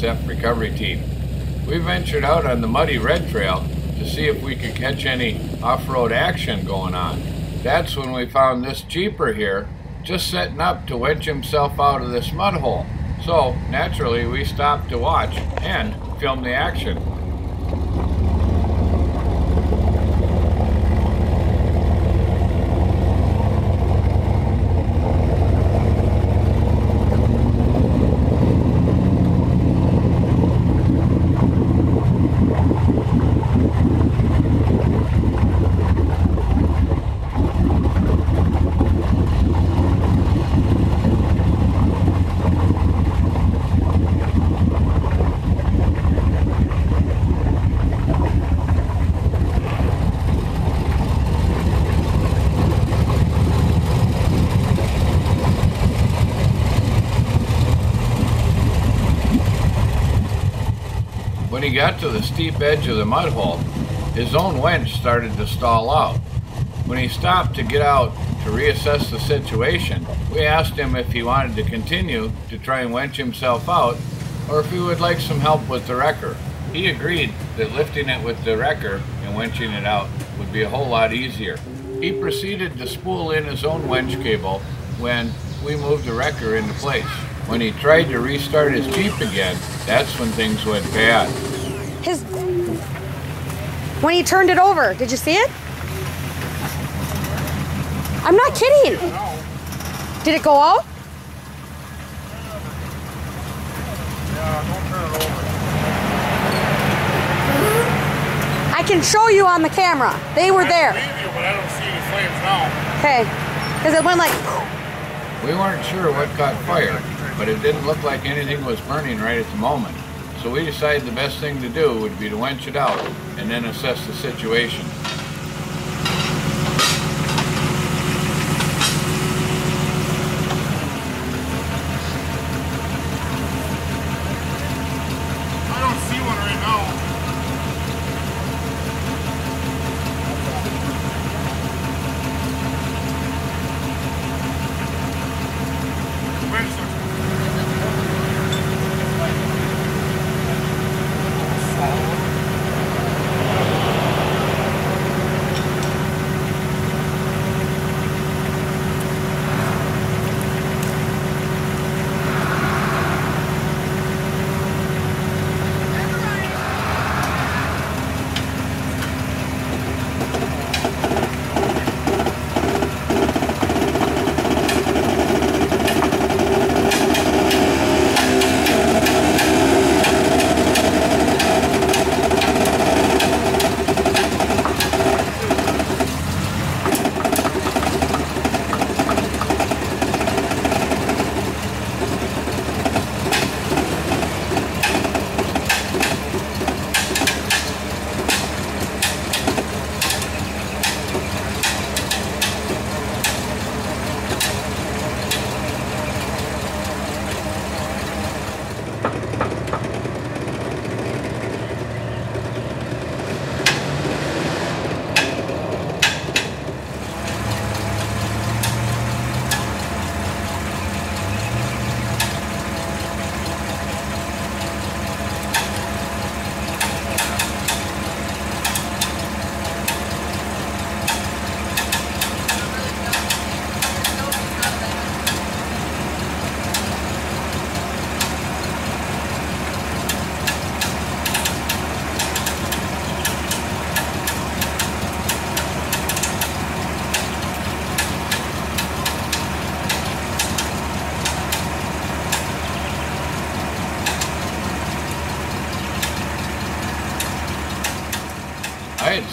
BSF Recovery Team. We ventured out on the muddy red trail to see if we could catch any off-road action going on. That's when we found this Jeeper here just setting up to wedge himself out of this mud hole. So naturally we stopped to watch and film the action. When he got to the steep edge of the mud hole, his own winch started to stall out. When he stopped to get out to reassess the situation, we asked him if he wanted to continue to try and winch himself out or if he would like some help with the wrecker. He agreed that lifting it with the wrecker and winching it out would be a whole lot easier. He proceeded to spool in his own winch cable when we moved the wrecker into place. When he tried to restart his Jeep again, that's when things went bad. His. When he turned it over, did you see it? I'm not kidding. Did it go out? Yeah, don't turn it over. I can show you on the camera. They were I there. believe you, but I don't see any flames now. Okay. Because it went like. We weren't sure what caught fire, but it didn't look like anything was burning right at the moment. So we decided the best thing to do would be to winch it out and then assess the situation. I don't see one right now.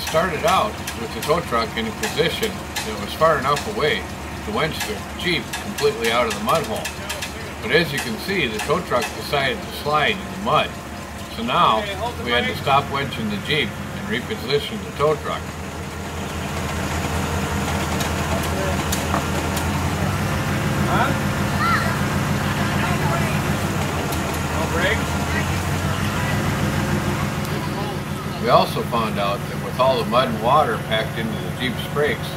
Started out with the tow truck in a position that was far enough away to winch the Jeep completely out of the mud hole. But as you can see, the tow truck decided to slide in the mud. So now we had to stop winching the Jeep and reposition the tow truck. We also found out that with all the mud and water packed into the Jeep's brakes,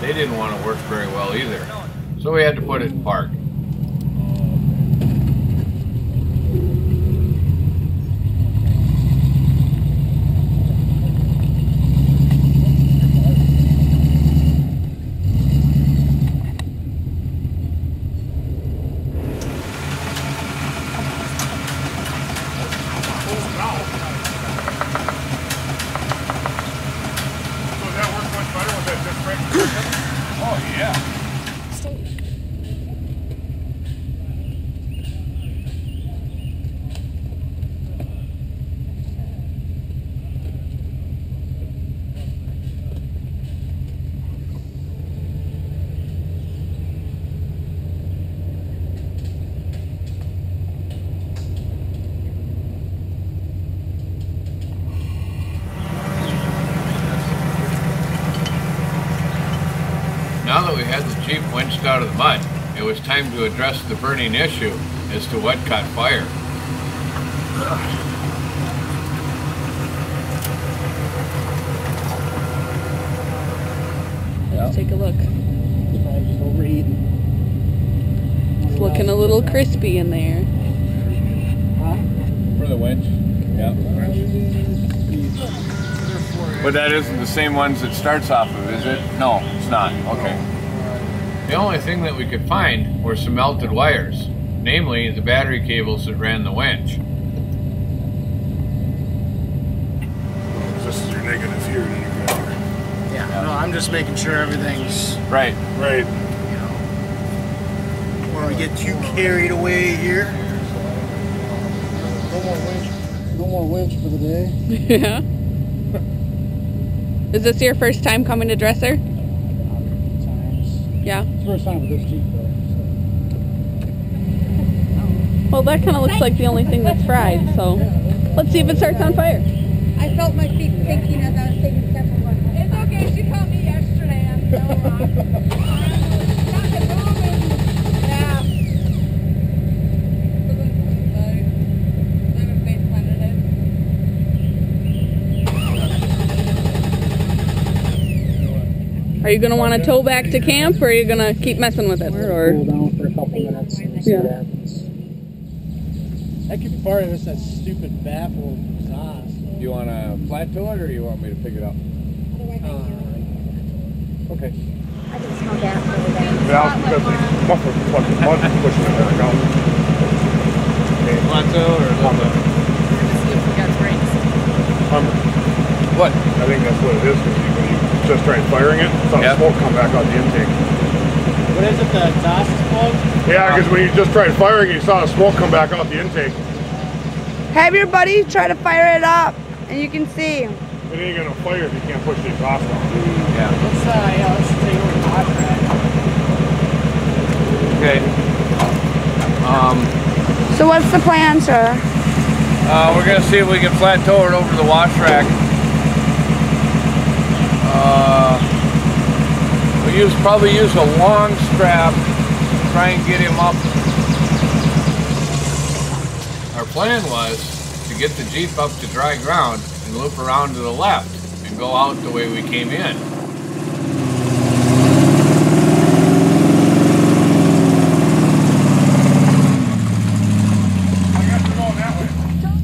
they didn't want to work very well either. So we had to put it in park. Wrenched out of the mud, it was time to address the burning issue as to what caught fire. Let's take a look. Probably just overheating. It's looking a little crispy in there. For the winch? Yeah. But that isn't the same ones it starts off of, is it? No, it's not. Okay. The only thing that we could find were some melted wires, namely the battery cables that ran the winch. This is your negative here. and your power. Yeah, no, I'm just making sure everything's, Right. Right. you know, don't want to get too carried away here. No more winch. No more winch for the day. Yeah. Is this your first time coming to Dresser? Yeah. It's the first time with this Jeep though. Well, that kind of looks like the only thing that's fried, so let's see if it starts on fire. I felt my feet thinking as I was taking a step of one. It's okay. She called me yesterday. I'm so wrong. Nothing moving. Yeah. Not a face planted it. Are you gonna want to tow back to camp, or are you gonna keep messing with it? Cool Or down for a couple minutes and see Yeah. what happens. That could be part of this, that stupid baffle exhaust. Do you want to flat tow it or you want me to pick it up? Okay. I can smell gas over there. Yeah, because the muffler fucking mud pushing it back out. Flat tow or Um, What? I think that's what it is just tried firing it, saw Yeah. smoke come back out the intake. What is it, the exhaust is plugged? Yeah, because when you just tried firing, it, you saw the smoke come back out the intake. Have your buddy try to fire it up, and you can see. It ain't gonna fire if you can't push the exhaust out. Yeah. Let's, uh, yeah, let's take over the hot track. Okay. Um, So what's the plan, sir? uh, we're gonna see if we can flat tow it over the wash rack. Uh, we use probably use a long strap. to Try and get him up. Our plan was to get the Jeep up to dry ground and loop around to the left and go out the way we came in.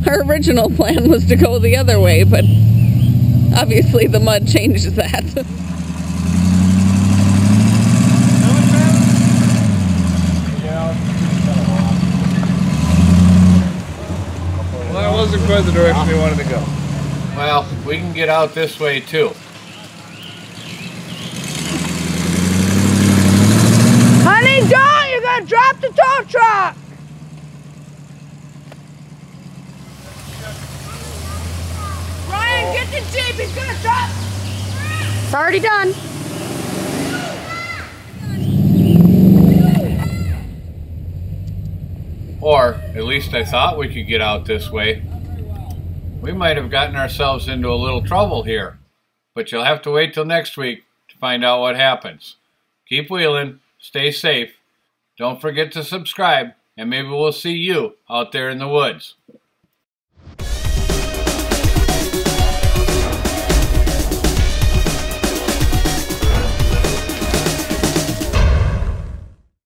our original plan was to go the other way, but obviously the mud. Well, that wasn't quite the direction we wanted to go. Well, we can get out this way too. Honey, don't! You're gonna drop the tow truck! Ryan, get the Jeep. He's gonna drop. It's already done. Or, at least I thought we could get out this way. We might have gotten ourselves into a little trouble here. But you'll have to wait till next week to find out what happens. Keep wheeling, stay safe, don't forget to subscribe, and maybe we'll see you out there in the woods.